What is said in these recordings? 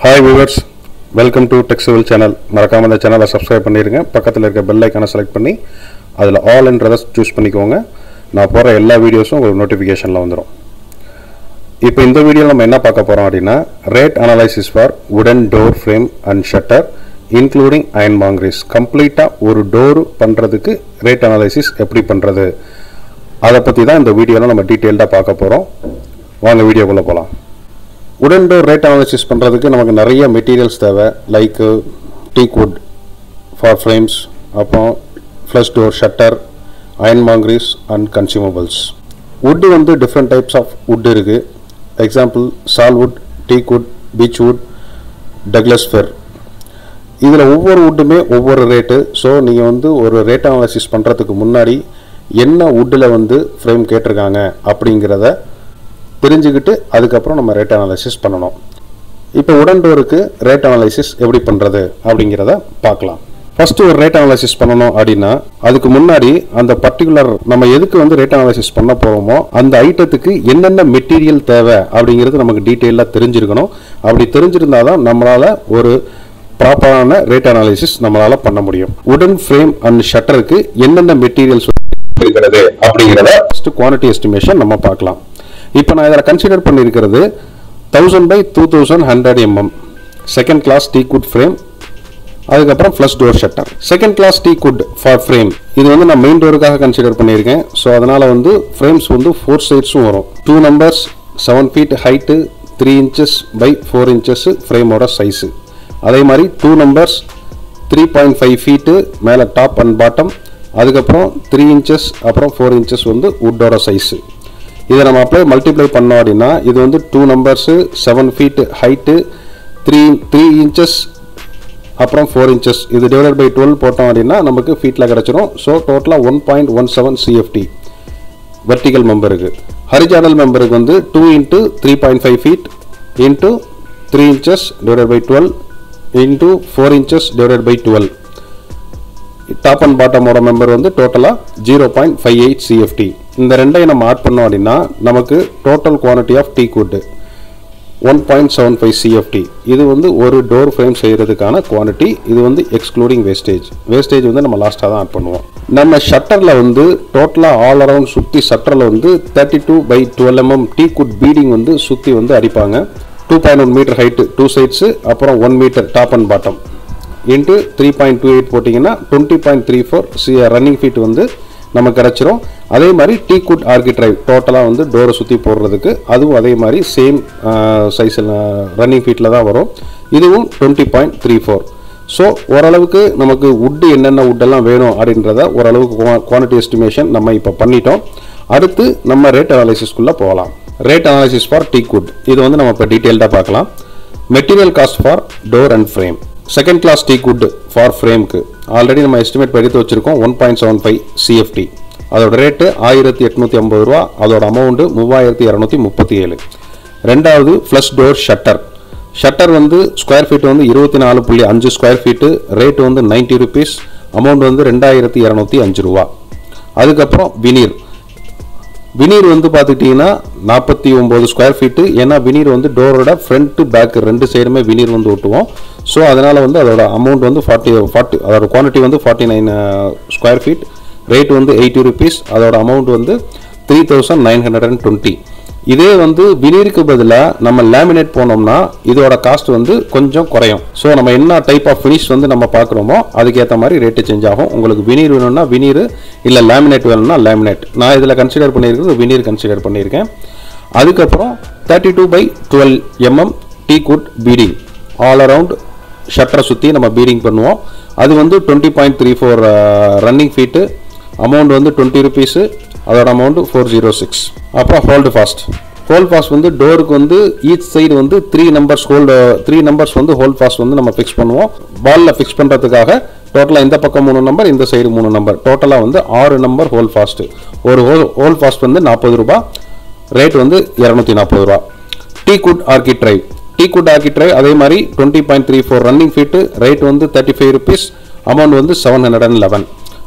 Hi viewers welcome to tech civil channel மறக்காமல் இந்த சேனலை சப்ஸ்கிரைப் பண்ணிடுங்க பக்கத்தில் இருக்க பெல் ஐக்கானை செலக்ட் பண்ணி அதில் ஆல்ன்றதை சூஸ் பண்ணிக்கோங்க. நான் போகிற எல்லா வீடியோஸும் உங்களுக்கு நோட்டிஃபிகேஷனில் வந்துடும் இப்போ இந்த வீடியோவில் நம்ம என்ன பார்க்க போகிறோம் அப்படின்னா rate analysis for wooden door frame and shutter including iron மாங்கிரிஸ் கம்ப்ளீட்டாக ஒரு டோர் பண்ணுறதுக்கு ரேட் அனலைசிஸ் எப்படி பண்ணுறது அதை பற்றி தான் இந்த வீடியோவில் நம்ம டீட்டெயில்டாக பார்க்க போகிறோம் வாங்க வீடியோக்குள்ளே போகலாம் உடன் டோர் ரேட் அனாலிசிஸ் பண்ணுறதுக்கு நமக்கு நிறைய மெட்டீரியல்ஸ் தேவை. Like teak wood for frames அப்புறம் ஃப்ளஷ் டோர் ஷட்டர் அயன் மாங்கிரிஸ் அண்ட் கன்சியூமபிள்ஸ் வுட்டு வந்து டிஃப்ரெண்ட் டைப்ஸ் ஆஃப் வுட் இருக்குது example sal wood teak wood beech wood Douglas fir இதில் ஒவ்வொரு வுட்டுமே ஒவ்வொரு ரேட்டு ஸோ நீங்கள் வந்து ஒரு ரேட் அனாலிசிஸ் பண்ணுறதுக்கு முன்னாடி என்ன வுட்டில் வந்து ஃப்ரேம் கேட்டிருக்காங்க அப்படிங்கிறத தெரிஞ்சுக்கிட்டு அதுக்கப்புறம் நம்ம ரேட் அனாலிசிஸ் பண்ணணும். இப்போ உடன்டோருக்கு ரேட் அனாலிசிஸ் எப்படி பண்ணுறது அப்படிங்கிறத பார்க்கலாம். ஃபஸ்ட்டு ஒரு ரேட் அனாலிசிஸ் பண்ணணும் அப்படின்னா அதுக்கு முன்னாடி அந்த பர்டிகுலர் நம்ம எதுக்கு வந்து ரேட் அனாலிசிஸ் பண்ண போகிறோமோ அந்த ஐட்டத்துக்கு என்னென்ன மெட்டீரியல் தேவை அப்படிங்கிறது நமக்கு டீட்டெயிலாக தெரிஞ்சிருக்கணும். அப்படி தெரிஞ்சிருந்தால் தான் நம்மளால் ஒரு ப்ராப்பரான ரேட் அனாலிசிஸ் நம்மளால் பண்ண முடியும். உடன் ஃப்ரேம் அண்ட் ஷட்டருக்கு என்னென்ன மெட்டீரியல்ஸ் இருக்கிறது அப்படிங்கிறத ஃபஸ்ட்டு குவான்டிட்டி எஸ்டிமேஷன் நம்ம பார்க்கலாம். இப்போ நான் இதில் கன்சிடர் பண்ணியிருக்கிறது thousand by two thousand hundred mm second class teak wood frame அதுக்கப்புறம் flush door shutter second class teak wood for frame இது வந்து நான் மெயின் டோருக்காக கன்சிடர் பண்ணியிருக்கேன். ஸோ அதனால் வந்து ஃப்ரேம்ஸ் வந்து ஃபோர் சைட்ஸும் வரும். Two numbers seven feet height three inches by four inches ஃப்ரேமோட size அதே மாதிரி two numbers three point five feet மேலே டாப் அண்ட் பாட்டம் அதுக்கப்புறம் த்ரீ இன்ச்சஸ் அப்புறம் ஃபோர் இன்ச்சஸ் வந்து வுட்டோட சைஸு இதை நம்ம அப்ளை மல்டிப்ளை பண்ணோம் அப்படின்னா இது வந்து two numbers seven feet height three three inches அப்புறம் ஃபோர் இன்ச்சஸ் இது டிவைடட் பை டுவெல் போட்டோம் அப்படின்னா நமக்கு ஃபீட்டில் கிடச்சிரும். ஸோ டோட்டலாக one point one seven CFT vertical மெம்பருக்கு horizontal மெம்பருக்கு வந்து two into three point five feet into three inches divided by twelve into four inches divided by twelve top and பாட்டமோட member வந்து டோட்டலாக zero point five eight CFT இந்த ரெண்டையும் நம்ம add பண்ணோம் அப்படின்னா நமக்கு total quantity of teak wood one point seven five CFT இது வந்து ஒரு டோர் ஃப்ரேம் செய்கிறதுக்கான குவான்டிட்டி இது வந்து எக்ஸ்க்ளூடிங் வேஸ்டேஜ் வேஸ்டேஜ் வந்து நம்ம லாஸ்ட்டாக தான் ஆட் பண்ணுவோம். நம்ம ஷட்டரில் வந்து டோட்டலாக ஆல் அரவுண்ட் சுற்றி ஷட்டரில் வந்து thirty two by twelve mm teak wood beading வந்து சுற்றி வந்து அடிப்பாங்க. Two point one meter height two sides அப்புறம் one meter top and bottom into three point two eight போட்டிங்கன்னா twenty point three four C running feet வந்து நமக்கு கிடச்சிரும் அதே மாதிரி டீ குட் ஆர்கிட்ரைவ் டோட்டலாக வந்து டோரை சுற்றி போடுறதுக்கு அதுவும் அதே மாதிரி சேம் சைஸில் ரன்னிங் ஃபீட்டில் தான் வரும். இதுவும் twenty point three four so ஓரளவுக்கு நமக்கு வுட்டு என்னென்ன வுட்டெல்லாம் வேணும் அப்படின்றத ஓரளவுக்கு குவான்டிட்டி எஸ்டிமேஷன் நம்ம இப்போ பண்ணிட்டோம். அடுத்து நம்ம ரேட் அனாலிசிஸ்க்குள்ளே போகலாம். Rate analysis for teak wood இது வந்து நம்ம இப்போ டீட்டெயில்டாக பார்க்கலாம். Material cost for door and frame second class teak wood for ஃப்ரேம்க்கு already நம்ம எஸ்டிமேட் எடுத்து வச்சுருக்கோம் one point seven five CFT அதோட ரேட்டு ஆயிரத்தி எட்நூற்றி ஐம்பது ரூபா அதோட அமௌண்ட்டு மூவாயிரத்தி இரநூத்தி முப்பத்தி ஏழு. ரெண்டாவது ஃப்ளஷ் டோர் ஷட்டர் ஷட்டர் வந்து ஸ்கொயர் ஃபீட் வந்து இருபத்தி நாலு புள்ளி அஞ்சு ஸ்கொயர் ஃபீட்டு ரேட்டு வந்து நைன்ட்டி ருபீஸ் அமௌண்ட் வந்து ரெண்டாயிரத்தி இரநூத்தி அஞ்சு ரூபா. அதுக்கப்புறம் வினீர் வினீர் வந்து பார்த்துக்கிட்டிங்கன்னா நாற்பத்தி ஒம்பது ஸ்கொயர் ஃபீட்டு ஏன்னா வினீர் வந்து டோரோட ஃப்ரண்ட் பேக் ரெண்டு சைடுமே வினீர் வந்து ஒட்டுவோம். ஸோ அதனால் வந்து அதோட அமௌண்ட் வந்து ஃபார்ட்டி ஃபார்ட்டி அதோட குவான்டிட்டி வந்து forty nine square feet rate வந்து எயிட்டி ருபீஸ் அதோட அமௌண்ட் வந்து three thousand nine hundred and twenty இதே வந்து வினீருக்கு பதிலாக நம்ம லேமினேட் போனோம்னா இதோட காஸ்ட் வந்து கொஞ்சம் குறையும். ஸோ நம்ம என்ன டைப் ஆஃப் ஃபினிஷ் வந்து நம்ம பார்க்குறோமோ அதுக்கேற்ற மாதிரி ரேட்டு சேஞ்ச் ஆகும். உங்களுக்கு வினீர் வேணும்னா வினீர் இல்லை லேமினேட் வேணும்னா லேமினேட் நான் இதில் கன்சிடர் பண்ணியிருக்கிறது வினீர் கன்சிடர் பண்ணியிருக்கேன். அதுக்கப்புறம் thirty two by twelve mm teak wood beading all around ஷட்டரை சுற்றி நம்ம பீடிங் பண்ணுவோம். அது வந்து twenty point three four running feet amount வந்து டுவெண்ட்டி ருபீஸு அதோட அமௌண்ட்டு ஃபோர் ஜீரோ சிக்ஸ் அப்புறம் ஹோல்டு ஃபாஸ்ட் ஹோல் ஃபாஸ்ட் வந்து டோருக்கு வந்து ஈச் சைடு வந்து three numbers hold three numbers வந்து ஹோல் ஃபாஸ்ட் வந்து நம்ம ஃபிக்ஸ் பண்ணுவோம். பாலில் ஃபிக்ஸ் பண்ணுறதுக்காக டோட்டலாக இந்த பக்கம் மூணு நம்பர் இந்த சைடு மூணு நம்பர் டோட்டலாக வந்து ஆறு நம்பர் ஹோல் ஃபாஸ்ட்டு ஒரு ஹோல் ஹோல் ஃபாஸ்ட் வந்து நாற்பது ரூபா ரேட் வந்து இரநூத்தி நாற்பது ரூபா. Teak wood architrave teak wood architrave அதே மாதிரி twenty point three four running feet rate வந்து தேர்ட்டி ஃபைவ் ருபீஸ் அமௌண்ட் வந்து செவன் ஹண்ட்ரட் அண்ட் லெவன்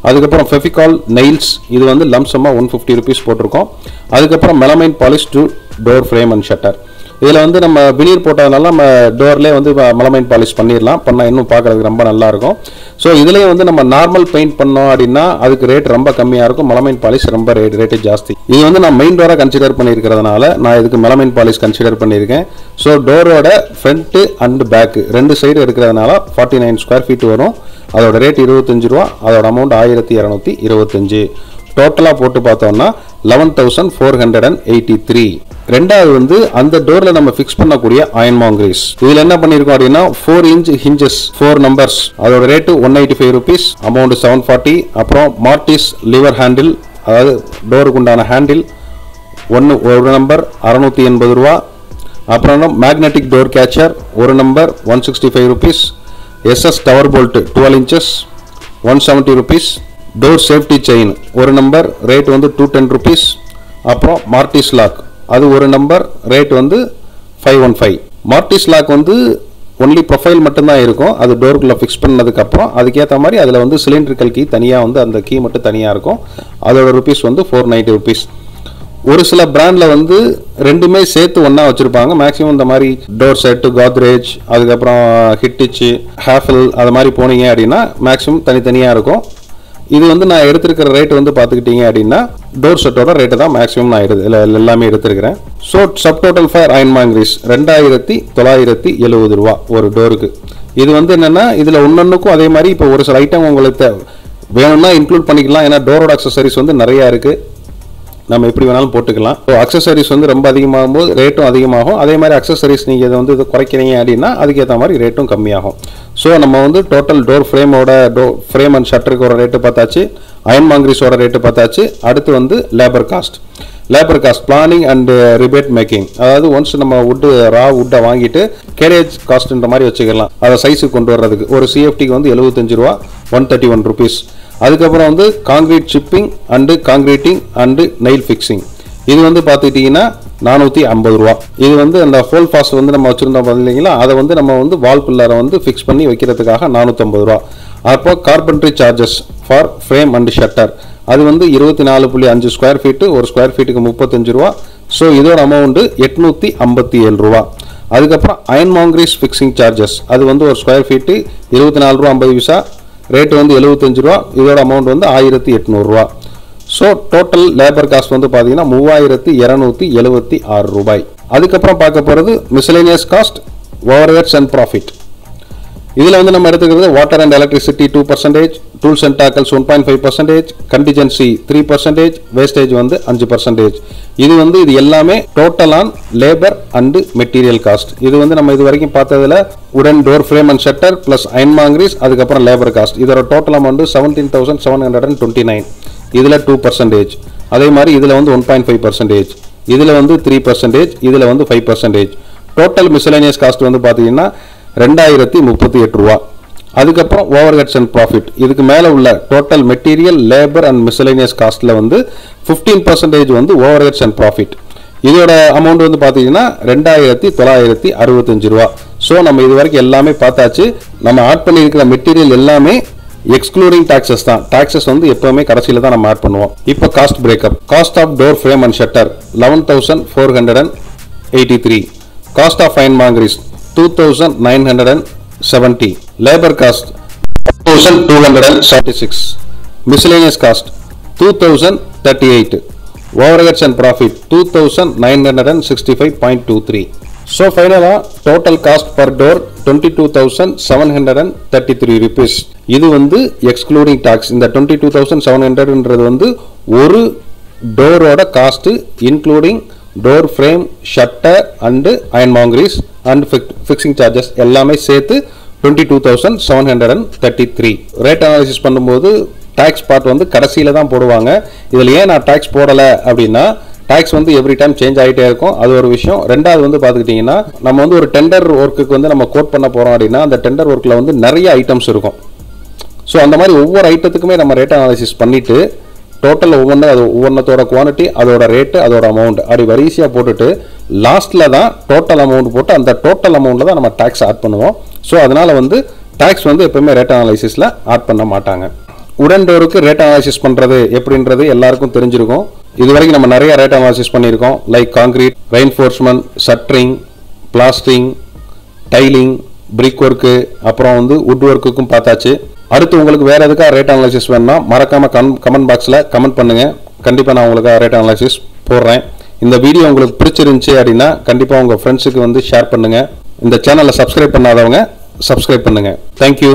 அதுக்கப்புறம் ஃபெஃபிகால் நெயில்ஸ் இது வந்து லம்சமாக ஒன் ஃபிஃப்டி ருபீஸ் போட்டிருக்கோம். அதுக்கப்புறம் melamine polish to door frame and shutter இதில் வந்து நம்ம வினீர் போட்டதுனால நம்ம டோர்லேயே வந்து மலமைன் பாலிஷ் பண்ணிடலாம். பண்ணால் இன்னும் பார்க்குறதுக்கு ரொம்ப நல்லா இருக்கும். ஸோ இதுலேயும் வந்து நம்ம நார்மல் பெயிண்ட் பண்ணோம் அப்படின்னா அதுக்கு ரேட் ரொம்ப கம்மியாக இருக்கும். மலமைன் பாலிஷ் ரொம்ப ரேட் ரேட்டு ஜாஸ்தி. இது வந்து நான் மெயின் டோராக கன்சிடர் பண்ணியிருக்கிறதுனால நான் இதுக்கு மலமைன் பாலிஷ் கன்சிடர் பண்ணியிருக்கேன். ஸோ டோரோட ஃப்ரண்ட்டு அண்ட் பேக்கு ரெண்டு சைடு இருக்கிறதுனால ஃபார்ட்டி நைன் ஸ்கொயர் ஃபீட் வரும். அதோட ரேட் இருபத்தஞ்சு ரூபா அதோட அமௌண்ட் ஆயிரத்தி இரநூத்தி இருபத்தஞ்சு. டோட்டலாக போட்டு பார்த்தோம்னா eleven thousand four hundred and eighty three ரெண்டாவது வந்து அந்த டோரில் நம்ம ஃபிக்ஸ் பண்ணக்கூடிய அயன் மாங்கிரீஸ் இதில் என்ன பண்ணியிருக்கோம் அப்படின்னா four inch hinges four numbers அதோட rate one eighty five rupees amount seven forty அப்புறம் மார்டிஸ் லிவர் ஹேண்டில் அதாவது டோருக்கு உண்டான ஹேண்டில் ஒன்று ஒரு நம்பர் அறநூற்றி எண்பது ரூபா. அப்புறம் மேக்னெட்டிக் டோர் கேச்சர் ஒரு number one sixty five rupees SS tower bolt twelve inches one seventy rupees door safety chain ஒரு நம்பர் ரேட் வந்து டூ டென் ருபீஸ் அப்புறம் மார்டிஸ் லாக் அது ஒரு நம்பர் ரேட் வந்து five one five mortise lock வந்து only profile மட்டும்தான் இருக்கும். அது டோருக்குள்ளே ஃபிக்ஸ் பண்ணதுக்கப்புறம் அதுக்கேற்ற மாதிரி அதில் வந்து சிலிண்ட்ரிக்கல் கீ தனியாக வந்து அந்த கீ மட்டும் தனியாக இருக்கும். அதோட ருபீஸ் வந்து ஃபோர் நைன்ட்டி ருபீஸ் ஒரு சில பிராண்டில் வந்து ரெண்டுமே சேர்த்து ஒன்றா வச்சுருப்பாங்க. மேக்ஸிமம் இந்த மாதிரி டோர் செட்டு கோத்ரேஜ் அதுக்கப்புறம் ஹிட்டிச்சு ஹேஃபில் அது மாதிரி போனீங்க அப்படின்னா மேக்ஸிமம் தனித்தனியாக இருக்கும். இது வந்து நான் எடுத்திருக்கிற ரேட் வந்து பார்த்துக்கிட்டீங்க அப்படின்னா டோர் செட்டோட ரேட்டு தான் மேக்ஸிமம் நான் எடுத்து எல்லாமே எடுத்திருக்கிறேன். ஸோ சப் டோட்டல் ஃபார் அயன் மாங்கிரிஸ் ரெண்டாயிரத்தி தொள்ளாயிரத்தி எழுபது ரூபா ஒரு டோருக்கு இது வந்து என்னென்னா இதில் ஒன்னொன்றுக்கும் அதே மாதிரி இப்போ ஒரு சில ஐட்டம் உங்களுக்கு வேணும்னா இன்க்ளூட் பண்ணிக்கலாம். ஏன்னா டோரோட அக்சசரிஸ் வந்து நிறையா இருக்குது நம்ம எப்படி வேணாலும் போட்டுக்கலாம். ஸோ அக்சசரிஸ் வந்து ரொம்ப அதிகமாகும் போது ரேட்டும் அதிகமாகும். அதே மாதிரி அக்சசரிஸ் நீங்கள் இதை வந்து இதை குறைக்கிறீங்க அப்படின்னா அதுக்கேற்ற மாதிரி ரேட்டும் கம்மியாகும். ஸோ நம்ம வந்து டோட்டல் டோர் ஃப்ரேமோட டோ ஃப்ரேம் அண்ட் ஷட்டருக்கு ஒரு ரேட்டு பார்த்தாச்சு. அயன் மாங்கிரிஸோட ரேட்டு பார்த்தாச்சு. அடுத்து வந்து labour cost labour cost planing and rebate making அதாவது ஒன்ஸ் நம்ம வுட்டு ரா வுட்டை வாங்கிட்டு கேரேஜ் காஸ்ட்ன்ற மாதிரி வச்சுக்கலாம். அதை சைஸுக்கு கொண்டு வர்றதுக்கு. ஒரு சிஎஃப்டிக்கு வந்து எழுபத்தஞ்சு ரூபா ஒன் தேர்ட்டி ஒன் ருபீஸ் அதுக்கப்புறம் வந்து concrete chipping and concreting and nail fixing இது வந்து பார்த்துக்கிட்டிங்கன்னா நானூற்றி ஐம்பது ரூபா. இது வந்து அந்த ஹோல் ஃபாஸ்ட் வந்து நம்ம வச்சுருந்தோம் இல்லைங்களா அதை வந்து நம்ம வந்து வால் பில்லரை வந்து ஃபிக்ஸ் பண்ணி வைக்கிறதுக்காக நானூற்றம்பது ரூபா. அப்போ carpentry charges for frame and shutter அது வந்து இருபத்தி நாலு புள்ளி அஞ்சு ஸ்கொயர் ஃபீட்டு ஒரு ஸ்கொயர் ஃபீட்டுக்கு முப்பத்தஞ்சு ரூபா. ஸோ இதோட அமௌண்ட்டு எட்நூற்றி ஐம்பத்தி ஏழு ரூபா. அதுக்கப்புறம் அயன் மாங்கிரிஸ் ஃபிக்ஸிங் சார்ஜஸ் அது வந்து ஒரு ஸ்கொயர் ஃபீட்டு இருபத்தி நாலு ரூபா ஐம்பது பைசா. ரேட்டு வந்து எழுபத்தஞ்சு ரூபா இதோட அமௌண்ட் வந்து ஆயிரத்தி எட்நூறுரூவா ஸோ டோட்டல் லேபர் காஸ்ட் வந்து பார்த்தீங்கன்னா மூவாயிரத்தி இரநூத்தி எழுபத்தி ஆறு ரூபாய். அதுக்கப்புறம் பார்க்க போகிறது miscellaneous cost overheads and profit இதில் வந்து நம்ம எடுத்துக்கிறது water and electricity two percentage tools and tackles one point five percentage contingency three percentage wastage வந்து அஞ்சு பர்சன்டேஜ் இது வந்து இது எல்லாமே total on labour and material cost இது வந்து நம்ம இது வரைக்கும் பார்த்ததுல உடன் door frame and shutter plus iron மாங்கிரிஸ் அதுக்கப்புறம் லேபர் காஸ்ட் இதோட total amount seventeen thousand seven hundred and twenty nine இதில் டூ பர்சன்டேஜ் அதே மாதிரி இதில் வந்து ஒன் பாயிண்ட் ஃபைவ் பர்சன்டேஜ் இதில் வந்து த்ரீ பர்சன்டேஜ் இதில் வந்து five percentage total miscellaneous cost வந்து பார்த்தீங்கன்னா ரெண்டாயிரத்தி முப்பத்தி எட்டு ரூபா. அதுக்கப்புறம் ஓவர் ஹெட்ஸ் அண்ட் ப்ராஃபிட் இதுக்கு மேலே உள்ள டோட்டல் மெட்டீரியல் லேபர் அண்ட் மிஸ்லேனியஸ் காஸ்ட்டில் வந்து ஃபிஃப்டீன் பர்சன்டேஜ் வந்து ஓவர் ஹெட்ஸ் அண்ட் ப்ராஃபிட் இதோட அமௌண்ட் வந்து பார்த்தீங்கன்னா ரெண்டாயிரத்தி தொள்ளாயிரத்தி அறுபத்தஞ்சு ரூபா. ஸோ நம்ம இது வரைக்கும் எல்லாமே பார்த்தாச்சு. நம்ம ஆட் பண்ணியிருக்கிற மெட்டீரியல் எல்லாமே எக்ஸ்க்ளூடிங் டாக்ஸஸ் தான். டாக்ஸஸ் வந்து எப்பவுமே கடைசியில் தான் நம்ம ஆட் பண்ணுவோம். இப்போ cost breakup cost of door frame and shutter eleven thousand four hundred and eighty three cost of fine மாங்கிரிஸ் two thousand nine hundred and seventy labour cost thousand two hundred and seventy six miscellaneous cost two thousand thirty eight overheads and profit two thousand nine hundred and sixty five point two three so ஃபைனலாக total cost per door twenty two thousand seven hundred and thirty three rupees இது வந்து excluding tax இந்த twenty two thousand seven ஹண்ட்ரட்ன்றது வந்து ஒரு டோரோட cost including door frame shutter and iron மாங்கிரீஸ் and fixing charges எல்லாமே சேர்த்து twenty two thousand seven hundred and thirty three rate analysis பண்ணும்போது tax part வந்து கடைசியில் தான் போடுவாங்க. இதில் ஏன் நான் டேக்ஸ் போடலை அப்படின்னா டேக்ஸ் வந்து எவ்ரி டைம் சேஞ்ச் ஆகிட்டே இருக்கும். அது ஒரு விஷயம். ரெண்டாவது வந்து பார்த்துக்கிட்டிங்கன்னா நம்ம வந்து ஒரு டெண்டர் ஒர்க்குக்கு வந்து நம்ம கோட் பண்ண போகிறோம் அப்படின்னா அந்த டெண்டர் ஒர்க்கில் வந்து நிறைய ஐட்டம்ஸ் இருக்கும். ஸோ அந்த மாதிரி ஒவ்வொரு ஐட்டத்துக்குமே நம்ம ரேட் அனாலிசிஸ் பண்ணிவிட்டு டோட்டல் ஒவ்வொன்று அது ஒவ்வொன்றத்தோட குவான்டிட்டி அதோட ரேட்டு அதோட அமௌண்ட் அப்படி வரிசையாக போட்டுட்டு லாஸ்ட்டில் தான் டோட்டல் அமௌண்ட் போட்டு அந்த டோட்டல் அமௌண்ட்டில் தான் நம்ம டேக்ஸ் ஆட் பண்ணுவோம். ஸோ அதனால் வந்து டேக்ஸ் வந்து எப்பவுமே ரேட் அனாலிசிஸில் ஆட் பண்ண மாட்டாங்க. உடன்டோருக்கு ரேட் அனாலிசிஸ் பண்ணுறது எப்படின்றது எல்லாருக்கும் தெரிஞ்சிருக்கும். இது வரைக்கும் நம்ம நிறைய ரேட் அனாலிசிஸ் பண்ணியிருக்கோம். Like concrete reinforcement shuttering plastering tiling brick work அப்புறம் வந்து வுட் ஒர்க்குக்கும் பார்த்தாச்சு. அடுத்து உங்களுக்கு வேறு எதுக்காக ரேட் அனாலிசிஸ் வேணும்னா மறக்காமல் கம் கமெண்ட் பாக்ஸில் கமெண்ட் பண்ணுங்கள் கண்டிப்பாக நான் உங்களுக்கு ரேட் அனாலிசிஸ் போடுறேன். இந்த வீடியோ உங்களுக்கு பிடிச்சிருந்துச்சி அப்படின்னா கண்டிப்பாக உங்கள் ஃப்ரெண்ட்ஸுக்கு வந்து ஷேர் பண்ணுங்கள் இந்த சேனலை சப்ஸ்கிரைப் பண்ணாதவங்க சப்ஸ்கிரைப் பண்ணுங்கள் தேங்க்யூ